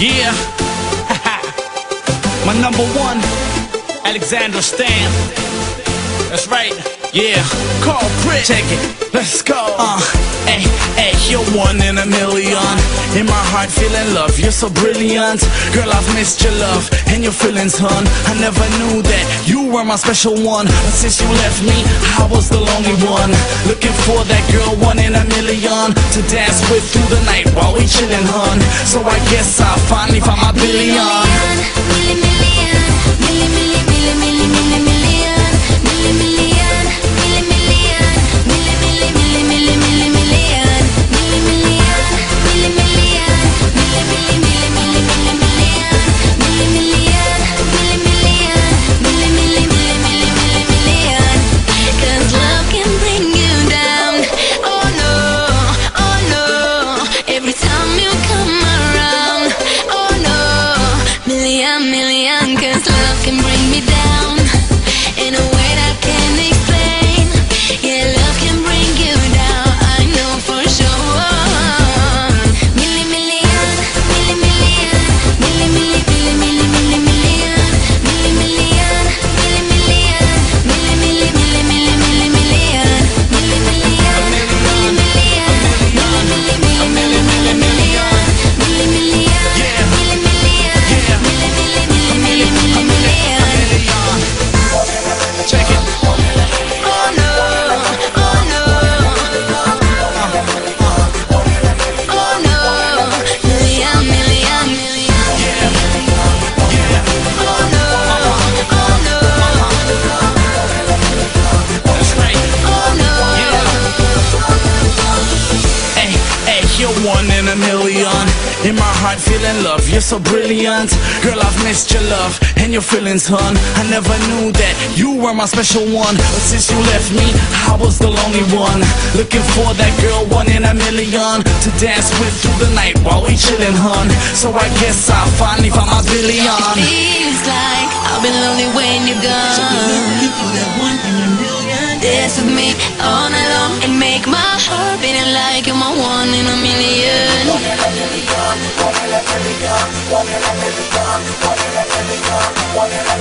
Yeah. My number one, Alexandra Stan. That's right. Yeah. Carl Pritt. Check it. Let's go. Uh, hey, hey, you're one in a million. In my heart, feeling love. You're so brilliant. Girl, I've missed your love and your feelings, hun. I never knew that you were my special one. But since you left me, I was the lonely one. Looking for that girl, one in a million. To dance with through the night while we chillin', hun. So I guess I'll finally find my billion. seconds left In my heart, feeling love, you're so brilliant. Girl, I've missed your love and your feelings, hun. I never knew that you were my special one. But since you left me, I was the lonely one. Looking for that girl, one in a million. To dance with through the night while we chillin', hun. So I guess I'll finally find my billion. It Feels like I've been lonely when you're gone. Dance with me all night long and make my heart beating like you're my one in a million. want it, every time you want it, every time you want it.